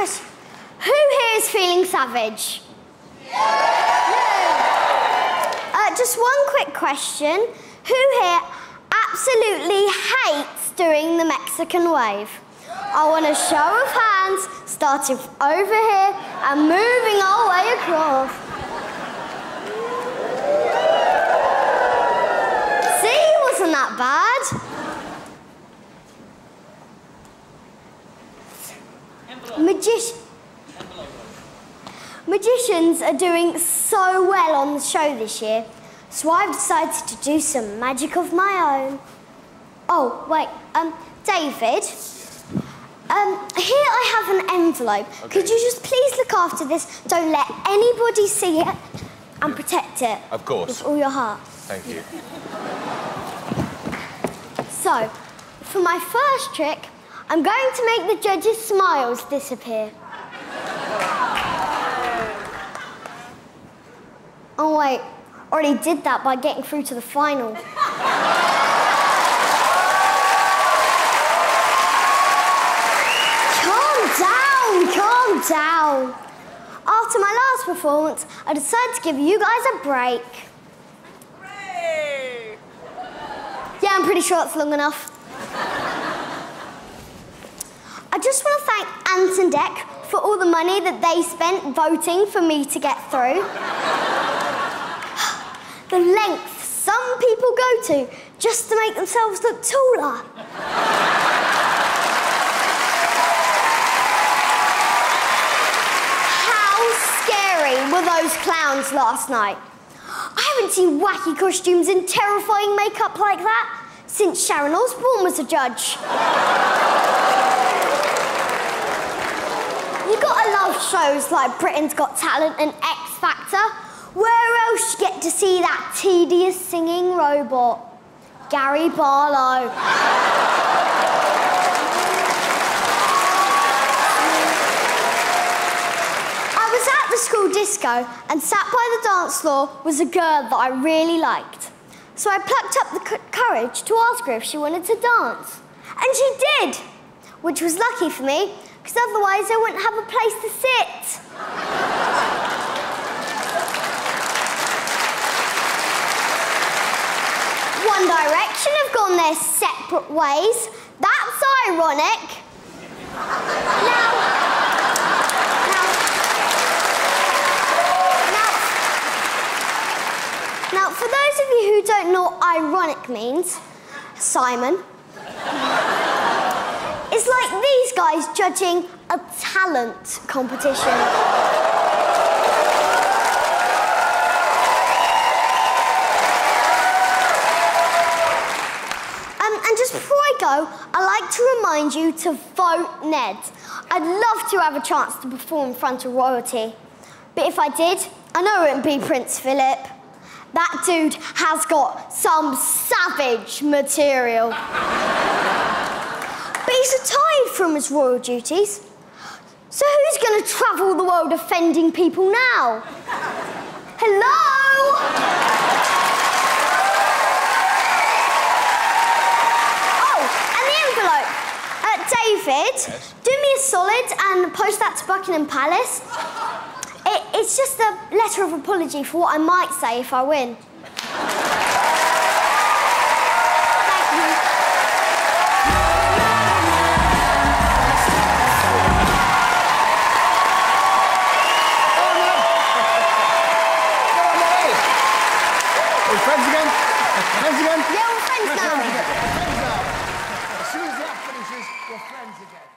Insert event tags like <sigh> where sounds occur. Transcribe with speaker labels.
Speaker 1: Who here is feeling savage? Yeah. Uh, just one quick question. Who here absolutely hates doing the Mexican wave? I want a show of hands, starting over here and moving all the way across. Magician. Magicians are doing so well on the show this year, so I've decided to do some magic of my own. Oh, wait, um, David, um, here I have an envelope. Could you just please look after this? Don't let anybody see it and protect it.
Speaker 2: Of course.
Speaker 1: With all your heart.
Speaker 2: Thank you.
Speaker 1: So, for my first trick, I'm going to make the judges' smiles disappear. Oh wait, already did that by getting through to the final. calm down, calm down. After my last performance, I decided to give you guys a break. Yeah, I'm pretty sure it's long enough. I just want to thank Dec for all the money that they spent voting for me to get through. <gasps> the lengths some people go to just to make themselves look taller. How scary were those clowns last night? I haven't seen wacky costumes and terrifying makeup like that since Sharon Osbourne was a judge. You gotta love shows like Britain's Got Talent and X Factor. Where else you get to see that tedious singing robot? Gary Barlow. I was at the school disco and sat by the dance floor was a girl that I really liked. So I plucked up the courage to ask her if she wanted to dance. And she did, which was lucky for me because otherwise I wouldn't have a place to sit. One Direction have gone their separate ways. That's ironic. Now, now, now, now, for those of you who don't know what ironic means, Simon, it's like these guys judging a talent competition. Um, and just before I go, I'd like to remind you to vote Ned. I'd love to have a chance to perform in front of royalty. But if I did, I know it wouldn't be Prince Philip. That dude has got some savage material. He's retired from his royal duties. So who's going to travel the world offending people now? Hello? Oh, and the envelope. Uh, David, do me a solid and post that to Buckingham Palace. It, it's just a letter of apology for what I might say if I win.
Speaker 3: We're friends again? friends again?
Speaker 1: Yeah, we're friends now. Friends now. As soon as that finishes, we're friends again.